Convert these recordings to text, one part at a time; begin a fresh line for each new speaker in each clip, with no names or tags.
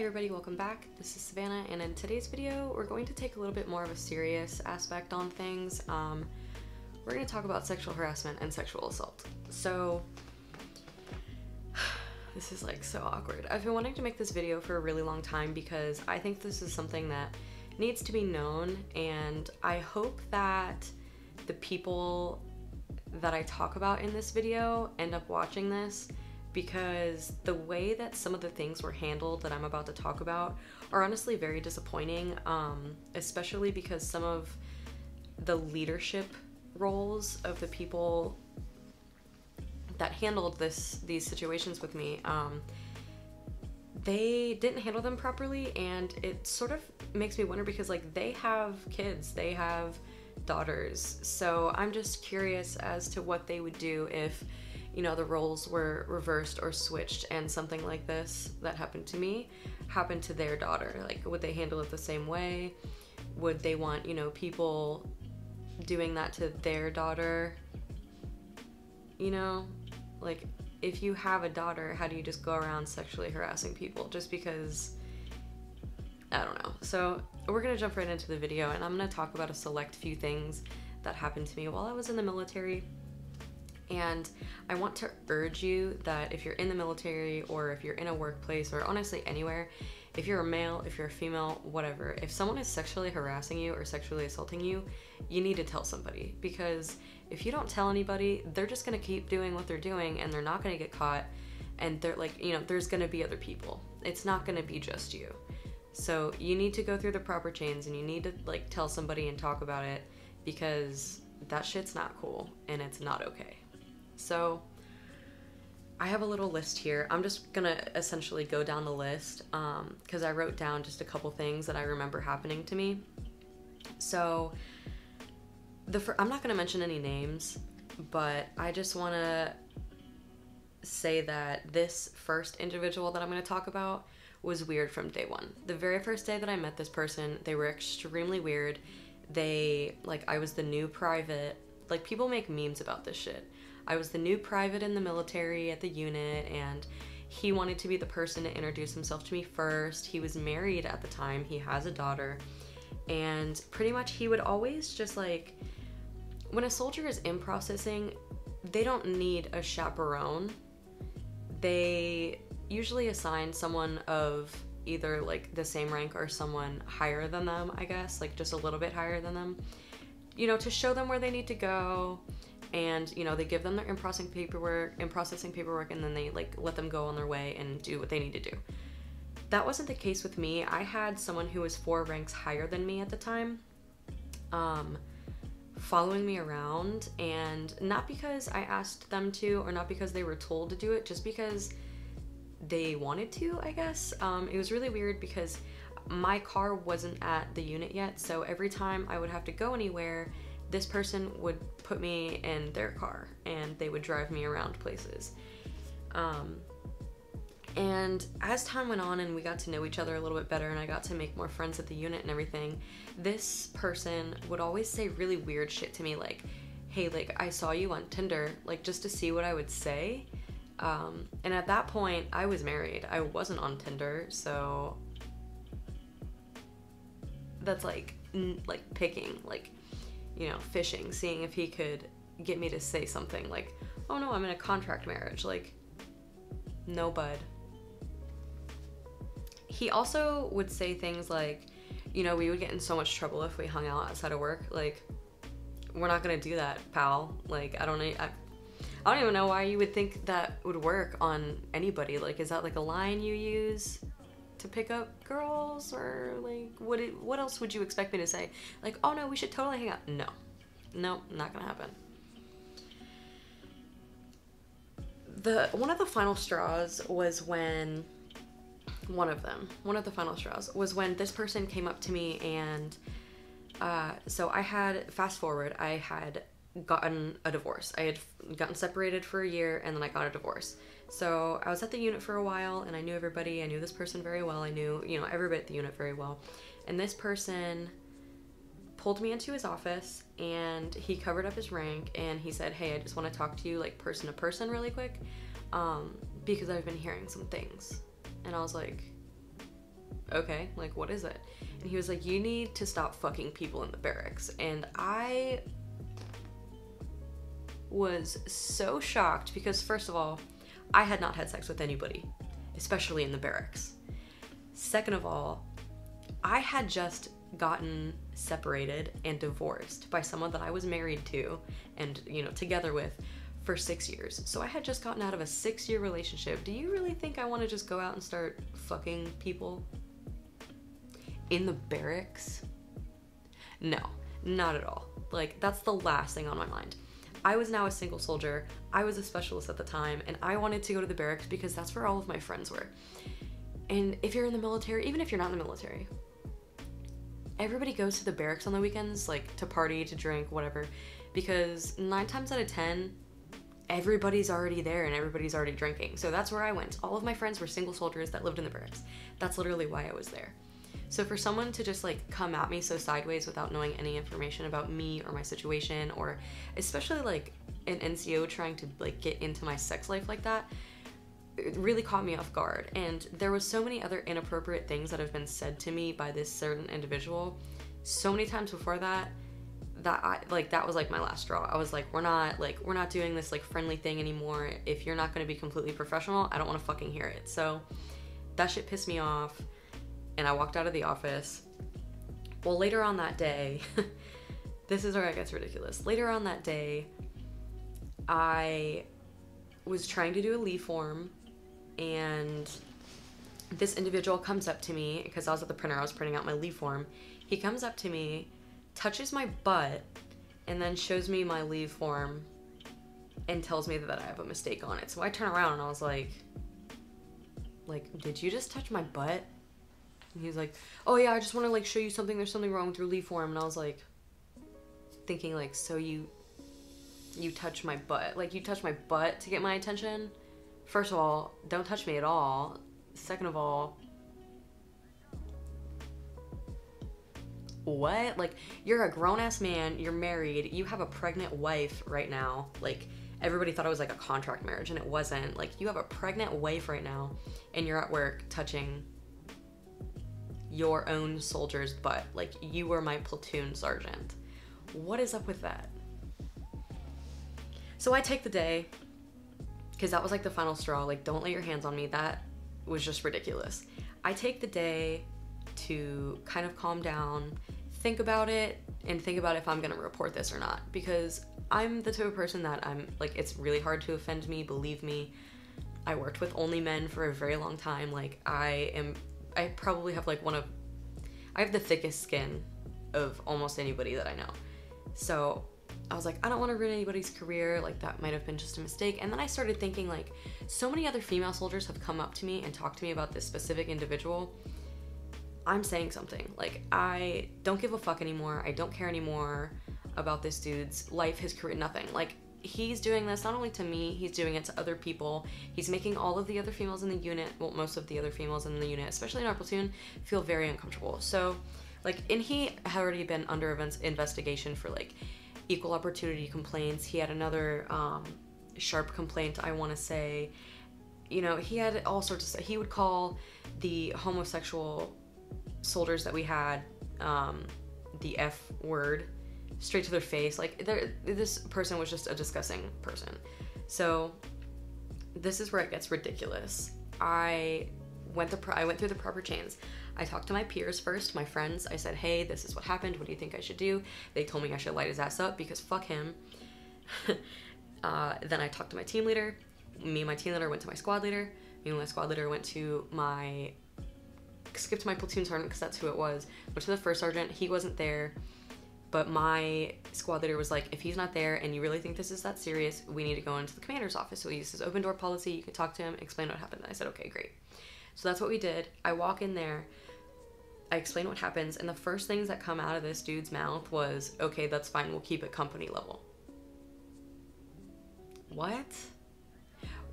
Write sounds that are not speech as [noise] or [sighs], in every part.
everybody, welcome back. This is Savhanna and in today's video we're going to take a little bit more of a serious aspect on things. Um, we're going to talk about sexual harassment and sexual assault. So [sighs] this is like so awkward. I've been wanting to make this video for a really long time because I think this is something that needs to be known and I hope that the people that I talk about in this video end up watching this because the way that some of the things were handled that I'm about to talk about are honestly very disappointing, um, especially because some of the leadership roles of the people that handled this these situations with me um, they didn't handle them properly and it sort of makes me wonder because like they have kids they have daughters. So i'm just curious as to what they would do if you know, the roles were reversed or switched and something like this that happened to me happened to their daughter. Like, would they handle it the same way? Would they want, you know, people doing that to their daughter? You know, like, if you have a daughter, how do you just go around sexually harassing people just because? I don't know. So, we're gonna jump right into the video and I'm gonna talk about a select few things that happened to me while I was in the military and I want to urge you that if you're in the military or if you're in a workplace or honestly anywhere, if you're a male, if you're a female, whatever, if someone is sexually harassing you or sexually assaulting you, you need to tell somebody because if you don't tell anybody, they're just gonna keep doing what they're doing and they're not gonna get caught. And they're like, you know, there's gonna be other people. It's not gonna be just you. So you need to go through the proper chains and you need to like tell somebody and talk about it because that shit's not cool and it's not okay. So I have a little list here. I'm just gonna essentially go down the list because um, I wrote down just a couple things that I remember happening to me. So the fir- I'm not gonna mention any names, but I just want to say that this first individual that I'm gonna talk about was weird from day one. The very first day that I met this person, they were extremely weird. They like I was the new private. Like people make memes about this shit I was the new private in the military at the unit, and he wanted to be the person to introduce himself to me first. He was married at the time, he has a daughter, and pretty much he would always just like, when a soldier is in processing, they don't need a chaperone. They usually assign someone of either like the same rank or someone higher than them, I guess, like just a little bit higher than them, you know, to show them where they need to go and you know they give them their in processing paperwork in processing paperwork and then they like let them go on their way and do what they need to do. That wasn't the case with me. I had someone who was four ranks higher than me at the time um, following me around and not because i asked them to or not because they were told to do it just because they wanted to i guess. Um, it was really weird because my car wasn't at the unit yet so every time i would have to go anywhere this person would put me in their car and they would drive me around places. Um, and as time went on and we got to know each other a little bit better and I got to make more friends at the unit and everything, this person would always say really weird shit to me like, hey, like, I saw you on Tinder, like, just to see what I would say. Um, and at that point, I was married. I wasn't on Tinder, so that's like, like picking. Like, you know, fishing, seeing if he could get me to say something like, oh no, I'm in a contract marriage. Like, no, bud. He also would say things like, you know, we would get in so much trouble if we hung out outside of work. Like, we're not gonna do that, pal. Like, I don't, I, I don't even know why you would think that would work on anybody. Like, is that like a line you use? To pick up girls or like what it, what else would you expect me to say? Like oh no we should totally hang out. No. No not gonna happen. The one of the final straws was when one of them one of the final straws was when this person came up to me and uh, so i had fast forward i had gotten a divorce. I had gotten separated for a year and then i got a divorce so I was at the unit for a while and I knew everybody. I knew this person very well. I knew, you know, everybody at the unit very well. And this person pulled me into his office and he covered up his rank and he said, Hey, I just want to talk to you like person to person really quick um, because I've been hearing some things. And I was like, okay, like, what is it? And he was like, you need to stop fucking people in the barracks. And I was so shocked because, first of all, I had not had sex with anybody, especially in the barracks. Second of all, I had just gotten separated and divorced by someone that I was married to and, you know, together with for six years. So I had just gotten out of a six year relationship. Do you really think I want to just go out and start fucking people in the barracks? No, not at all. Like, that's the last thing on my mind. I was now a single soldier. I was a specialist at the time, and I wanted to go to the barracks because that's where all of my friends were. And if you're in the military, even if you're not in the military, everybody goes to the barracks on the weekends, like to party, to drink, whatever, because nine times out of ten, everybody's already there and everybody's already drinking. So that's where I went. All of my friends were single soldiers that lived in the barracks. That's literally why I was there. So for someone to just like come at me so sideways without knowing any information about me or my situation or especially like an NCO trying to like get into my sex life like that it really caught me off guard and there was so many other inappropriate things that have been said to me by this certain individual so many times before that that I like that was like my last straw. I was like, we're not like we're not doing this like friendly thing anymore. If you're not gonna be completely professional, I don't wanna fucking hear it. So that shit pissed me off and I walked out of the office. Well, later on that day, [laughs] this is where it gets ridiculous. Later on that day, I was trying to do a leave form, and this individual comes up to me because I was at the printer, I was printing out my leave form. He comes up to me, touches my butt, and then shows me my leave form and tells me that I have a mistake on it. So I turn around and I was like, like, did you just touch my butt? And he's like, "Oh yeah, I just want to like show you something. There's something wrong with your leave form." And I was like, thinking like, "So you, you touch my butt? Like you touch my butt to get my attention? First of all, don't touch me at all. Second of all." What? Like, you're a grown ass man, you're married, you have a pregnant wife right now. Like, everybody thought it was like a contract marriage, and it wasn't. Like, you have a pregnant wife right now, and you're at work touching your own soldier's butt. Like you were my platoon sergeant. What is up with that? So I take the day because that was like the final straw. Like, don't lay your hands on me. That was just ridiculous. I take the day to kind of calm down, think about it, and think about if I'm gonna report this or not. Because I'm the type of person that I'm like, it's really hard to offend me, believe me. I worked with only men for a very long time. Like, I am I probably have like one of I have the thickest skin of almost anybody that I know. So I was like, I don't want to ruin anybody's career. Like that might have been just a mistake. And then I started thinking like so many other female soldiers have come up to me and talked to me about this specific individual. I'm saying something. Like I don't give a fuck anymore. I don't care anymore about this dude's life, his career, nothing. Like he's doing this not only to me, he's doing it to other people. He's making all of the other females in the unit, well, most of the other females in the unit, especially in our platoon, feel very uncomfortable. So, like, and he had already been under investigation for like equal opportunity complaints. He had another um, SHARP complaint, I want to say. You know, he had all sorts of stuff. He would call the homosexual soldiers that we had um, the F word straight to their face. Like this person was just a disgusting person. So this is where it gets ridiculous. I went the I went through the proper chains. I talked to my peers first, my friends. I said, "Hey, this is what happened. What do you think I should do?" They told me I should light his ass up because fuck him. [laughs] uh, then I talked to my team leader. Me and my team leader went to my squad leader. Me and my squad leader went to my skipped my platoon sergeant because that's who it was. Went to the first sergeant. He wasn't there. But my squad leader was like, if he's not there and you really think this is that serious, we need to go into the commander's office. So he uses open door policy. You can talk to him, explain what happened. I said, okay, great. So that's what we did. I walk in there. I explain what happens, and the first things that come out of this dude's mouth was, okay, that's fine, we'll keep it company level. What?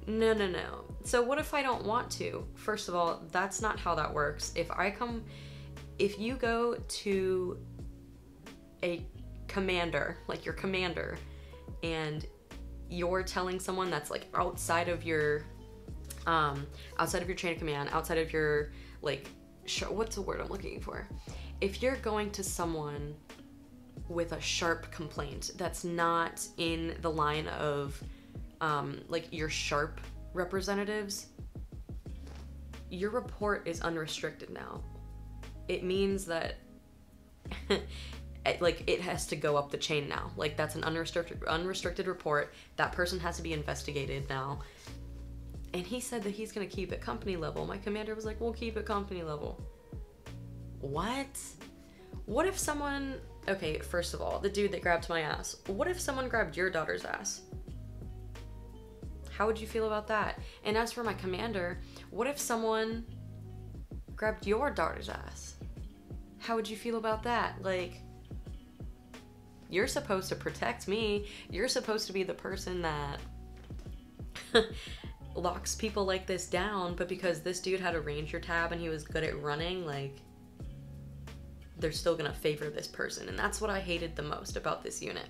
No, no, no. So, what if I don't want to? First of all, that's not how that works. If I come, if you go to a commander, like your commander, and you're telling someone that's like outside of your um outside of your chain of command, outside of your like what's the word I'm looking for? If you're going to someone with a SHARP complaint that's not in the line of um, like your SHARP representatives, your report is unrestricted now. It means that [laughs] Eh, like it has to go up the chain now. Like that's an unrestricted unrestricted report. That person has to be investigated now. And he said that he's gonna keep it company level. My commander was like, "We'll keep it company level." What? What if someone okay, first of all, the dude that grabbed my ass. What if someone grabbed your daughter's ass? How would you feel about that? And as for my commander, what if someone grabbed your daughter's ass? How would you feel about that? Like, you're supposed to protect me. You're supposed to be the person that [laughs] locks people like this down, but because this dude had a ranger tab and he was good at running, like, they're still gonna favor this person. And that's what I hated the most about this unit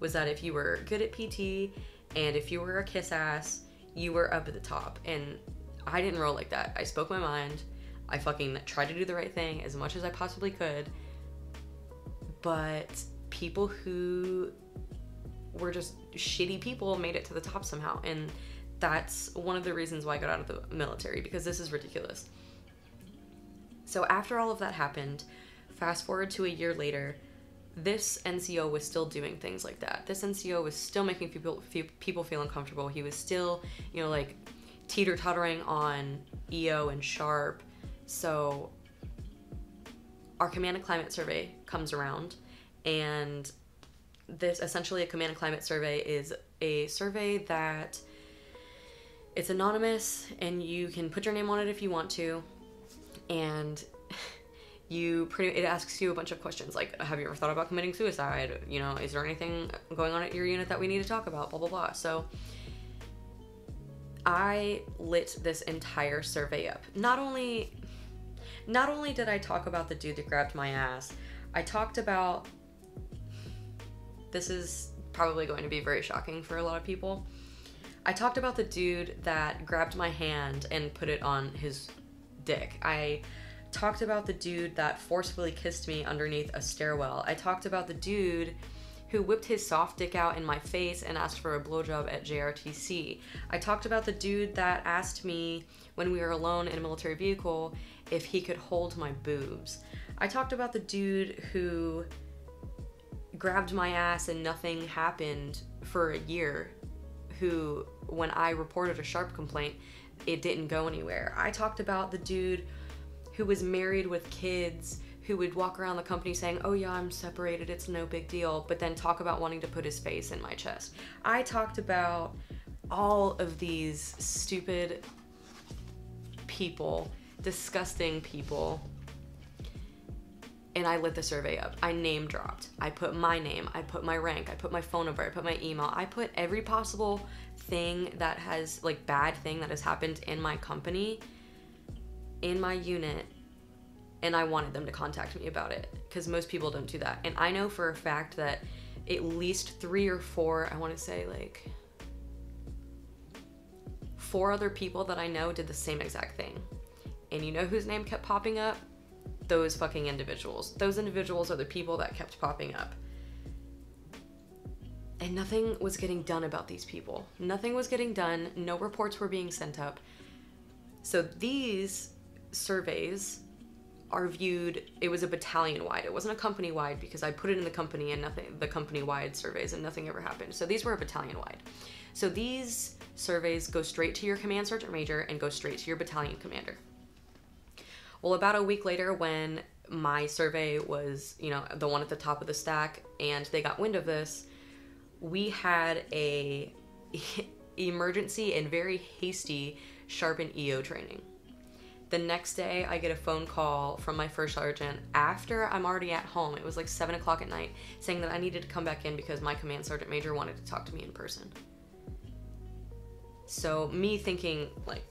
was that if you were good at PT and if you were a kiss ass, you were up at the top. And I didn't roll like that. I spoke my mind. I fucking tried to do the right thing as much as I possibly could. But people who were just shitty people made it to the top somehow. And that's one of the reasons why I got out of the military because this is ridiculous. So after all of that happened, fast forward to a year later, this NCO was still doing things like that. This NCO was still making people people feel uncomfortable. He was still, you know, like teeter tottering on EO and SHARP. So our command and climate survey comes around, and this essentially a command and climate survey is a survey that it's anonymous and you can put your name on it if you want to. And [laughs] you pretty it asks you a bunch of questions like have you ever thought about committing suicide? You know is there anything going on at your unit that we need to talk about? Blah blah blah. So i lit this entire survey up. Not only not only did i talk about the dude that grabbed my ass i talked about this is probably going to be very shocking for a lot of people i talked about the dude that grabbed my hand and put it on his dick i talked about the dude that forcefully kissed me underneath a stairwell. I talked about the dude who whipped his soft dick out in my face and asked for a blowjob at JRTC. I talked about the dude that asked me when we were alone in a military vehicle if he could hold my boobs. I talked about the dude who grabbed my ass and nothing happened for a year, who, when I reported a SHARP complaint, it didn't go anywhere. I talked about the dude who was married with kids who would walk around the company saying, Oh, yeah, I'm separated, it's no big deal, but then talk about wanting to put his face in my chest. I talked about all of these stupid people, disgusting people, and I lit the survey up. I name dropped. I put my name, I put my rank, I put my phone number, I put my email, I put every possible thing that has, like, bad thing that has happened in my company in my unit and I wanted them to contact me about it because most people don't do that. And I know for a fact that at least three or four, I want to say like four other people that I know did the same exact thing. And you know whose name kept popping up? Those fucking individuals. Those individuals are the people that kept popping up. And nothing was getting done about these people. Nothing was getting done. No reports were being sent up. So these surveys are viewed it was a battalion wide it wasn't a company wide because i put it in the company and nothing the company wide surveys and nothing ever happened so these were a battalion wide so these surveys go straight to your command sergeant major and go straight to your battalion commander well about a week later when my survey was you know the one at the top of the stack and they got wind of this we had a [laughs] emergency and very hasty SHARP and EO training the next day, I get a phone call from my first sergeant after I'm already at home. It was like 7 o'clock at night, saying that I needed to come back in because my command sergeant major wanted to talk to me in person. So me thinking like,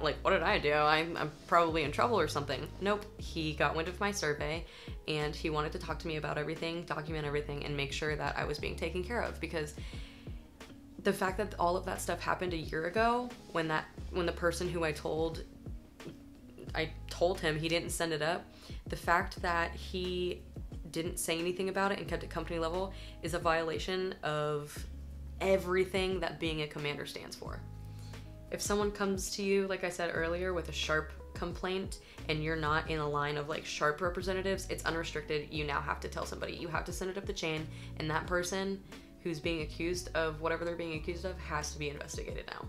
like what did I do? I'm, I'm probably in trouble or something. Nope. He got wind of my survey, and he wanted to talk to me about everything, document everything, and make sure that I was being taken care of because the fact that all of that stuff happened a year ago when that when the person who I told I told him he didn't send it up, the fact that he didn't say anything about it and kept it company level is a violation of everything that being a commander stands for. If someone comes to you, like I said earlier, with a SHARP complaint and you're not in a line of like SHARP representatives, it's unrestricted. You now have to tell somebody. You have to send it up the chain, and that person who's being accused of whatever they're being accused of has to be investigated now.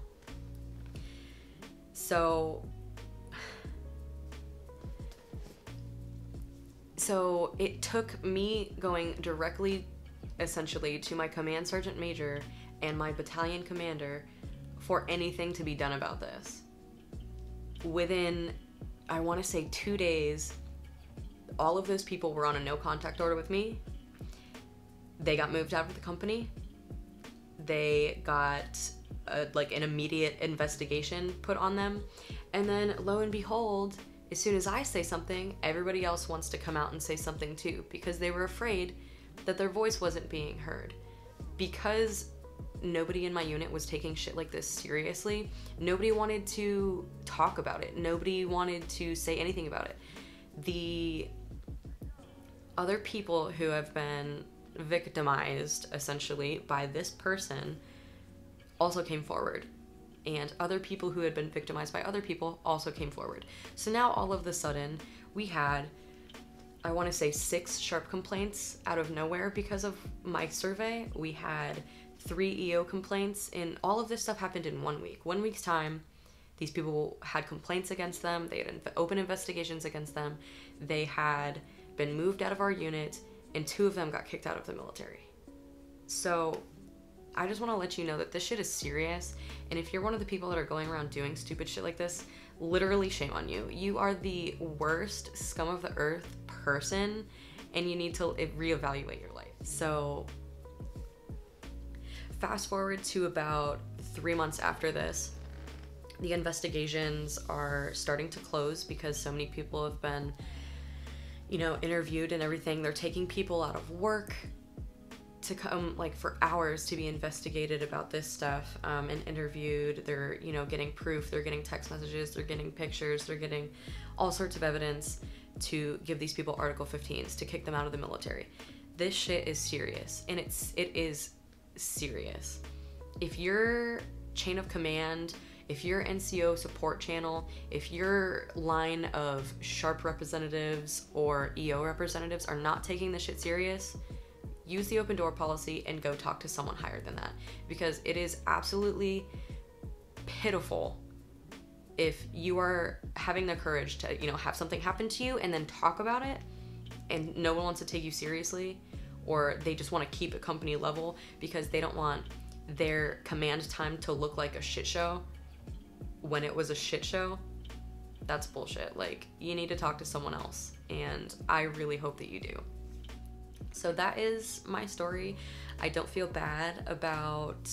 So so it took me going directly essentially to my command sergeant major and my battalion commander for anything to be done about this. Within, I want to say, two days, all of those people were on a no contact order with me. They got moved out of the company. They got a, like an immediate investigation put on them. And then lo and behold, as soon as I say something, everybody else wants to come out and say something too because they were afraid that their voice wasn't being heard. Because nobody in my unit was taking shit like this seriously. Nobody wanted to talk about it. Nobody wanted to say anything about it. The other people who have been victimized essentially by this person also came forward. And other people who had been victimized by other people also came forward. So now all of the sudden, we had, I want to say, six SHARP complaints out of nowhere because of my survey. We had three EO complaints, and all of this stuff happened in one week. One week's time, these people had complaints against them, they had open investigations against them, they had been moved out of our unit, and two of them got kicked out of the military. So, I just want to let you know that this shit is serious, and if you're one of the people that are going around doing stupid shit like this, literally shame on you. You are the worst scum of the earth person, and you need to reevaluate your life. So, fast forward to about three months after this, the investigations are starting to close because so many people have been, you know, interviewed and everything. They're taking people out of work to come like for hours to be investigated about this stuff um, and interviewed. They're, you know, getting proof, they're getting text messages, they're getting pictures, they're getting all sorts of evidence to give these people Article 15s to kick them out of the military. This shit is serious and it's it is serious. If your chain of command, if your NCO support channel, if your line of SHARP representatives or EO representatives are not taking this shit serious, use the open door policy and go talk to someone higher than that because it is absolutely pitiful if you are having the courage to, you know, have something happen to you and then talk about it and no one wants to take you seriously or they just want to keep a company level because they don't want their command time to look like a shit show when it was a shit show, that's bullshit. Like, you need to talk to someone else, and I really hope that you do. So, that is my story. I don't feel bad about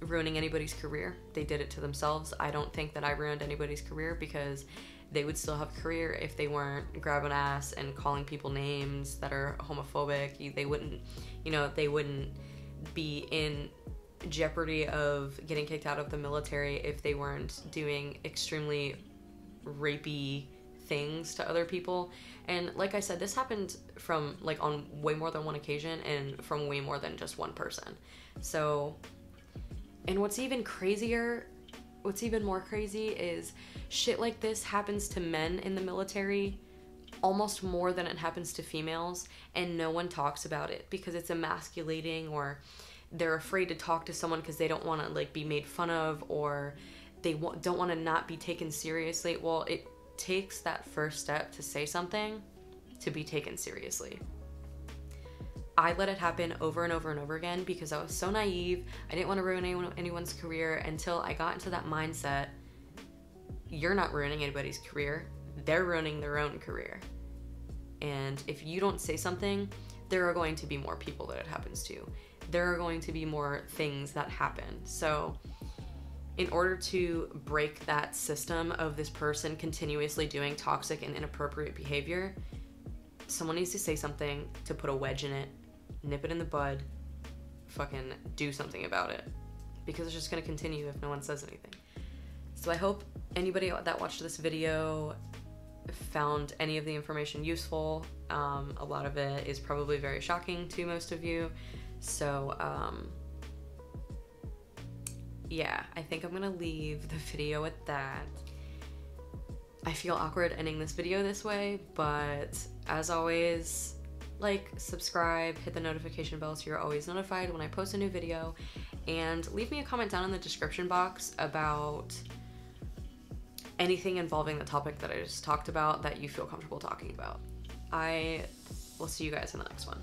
ruining anybody's career. They did it to themselves. I don't think that I ruined anybody's career because they would still have career if they weren't grabbing ass and calling people names that are homophobic. They wouldn't, you know, they wouldn't be in jeopardy of getting kicked out of the military if they weren't doing extremely rapey things to other people. And like I said, this happened from like on way more than one occasion and from way more than just one person. So, and what's even crazier, what's even more crazy is shit like this happens to men in the military almost more than it happens to females and no one talks about it because it's emasculating or they're afraid to talk to someone because they don't want to like be made fun of or they w- don't want to not be taken seriously. Well it takes that first step to say something to be taken seriously I let it happen over and over and over again because I was so naive. I didn't want to ruin anyone, anyone's career until I got into that mindset you're not ruining anybody's career, they're ruining their own career. And if you don't say something, there are going to be more people that it happens to. There are going to be more things that happen. So, in order to break that system of this person continuously doing toxic and inappropriate behavior, someone needs to say something to put a wedge in it, nip it in the bud, fucking do something about it. Because it's just gonna continue if no one says anything. So I hope anybody that watched this video found any of the information useful. Um, a lot of it is probably very shocking to most of you. So, um, yeah, I think I'm gonna leave the video at that. I feel awkward ending this video this way, but as always, like, subscribe, hit the notification bell so you're always notified when I post a new video, and leave me a comment down in the description box about anything involving the topic that I just talked about that you feel comfortable talking about. I will see you guys in the next one.